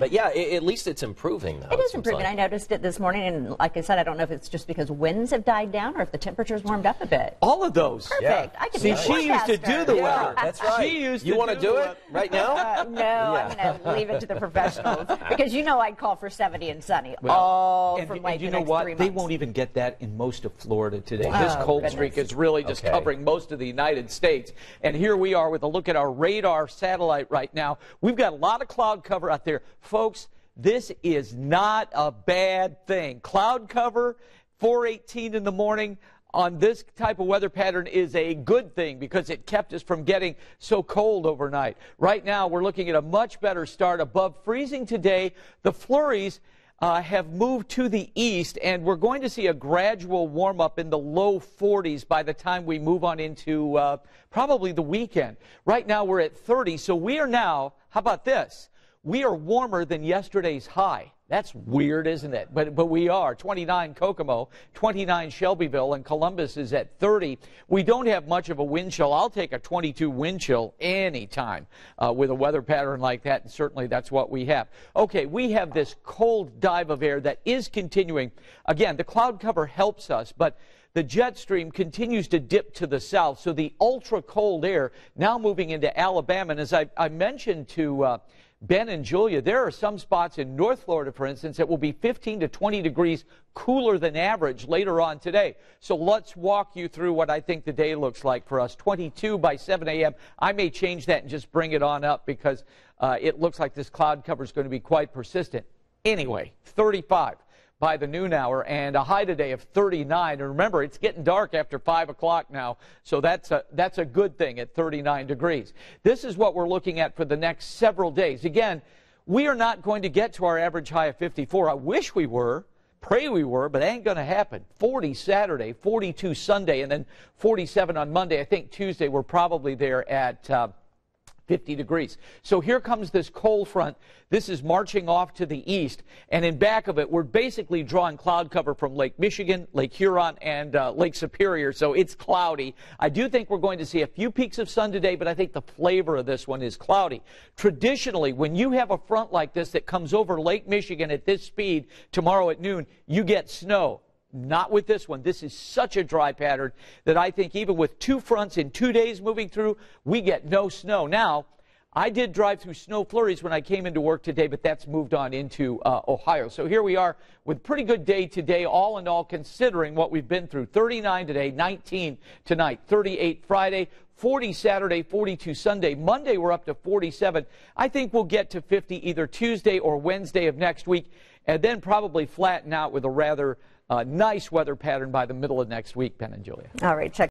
But yeah, i at least it's improving. Though, it is it improving. Like. I noticed it this morning, and like I said, I don't know if it's just because winds have died down or if the temperature's warmed up a bit. All of those. Perfect. Yeah. I can See, be a she used to do the Yeah, weather. that's right. She used you to want to do the it weather. right now? Uh, no, I'm going to leave it to the professionals because you know I'd call for 70 and sunny Well, all and, from and like you the know what? three They won't even get that in most of Florida today. Wow. This Oh, cold goodness. streak is really just Okay. covering most of the United States. And here we are with a look at our radar satellite right now. We've got a lot of cloud cover out there. Folks, this is not a bad thing. Cloud cover, 418 in the morning on this type of weather pattern is a good thing because it kept us from getting so cold overnight. Right now, we're looking at a much better start above freezing today. The flurries uh, have moved to the east, and we're going to see a gradual warm up in the low 40s by the time we move on into uh, probably the weekend. Right now, we're at 30, so we are now, how about this? We are warmer than yesterday's high. That's weird, isn't it? But but we are 29 Kokomo, 29 Shelbyville, and Columbus is at 30. We don't have much of a wind chill. I'll take a 22 wind chill anytime uh, with a weather pattern like that, and certainly that's what we have. Okay, we have this cold dive of air that is continuing. Again, the cloud cover helps us, but the jet stream continues to dip to the south. So the ultra cold air now moving into Alabama. And as I, I mentioned to uh, Ben and Julia, there are some spots in North Florida, for instance, that will be 15 to 20 degrees cooler than average later on today. So let's walk you through what I think the day looks like for us. 22 by 7 a.m. I may change that and just bring it on up because uh, it looks like this cloud cover is going to be quite persistent. Anyway, 35 by the noon hour and a high today of 39. And remember, it's getting dark after 5 o'clock now, so that's a, that's a good thing at 39 degrees. This is what we're looking at for the next several days. Again, we are not going to get to our average high of 54. I wish we were. Pray we were, but it ain't going to happen. 40 Saturday, 42 Sunday, and then 47 on Monday. I think Tuesday we're probably there at uh, 50 degrees. So here comes this cold front. This is marching off to the east, and in back of it, we're basically drawing cloud cover from Lake Michigan, Lake Huron, and uh, Lake Superior. So it's cloudy. I do think we're going to see a few peeks of sun today, but I think the flavor of this one is cloudy. Traditionally, when you have a front like this that comes over Lake Michigan at this speed tomorrow at noon, you get snow. Not with this one. This is such a dry pattern that I think even with two fronts in two days moving through, we get no snow. Now, I did drive through snow flurries when I came into work today, but that's moved on into uh, Ohio. So here we are with pretty good day today, all in all, considering what we've been through. 39 today, 19 tonight, 38 Friday, 40 Saturday, 42 Sunday. Monday, we're up to 47. I think we'll get to 50 either Tuesday or Wednesday of next week, and then probably flatten out with a rather uh, nice weather pattern by the middle of next week, Ben and Julia. All right, check.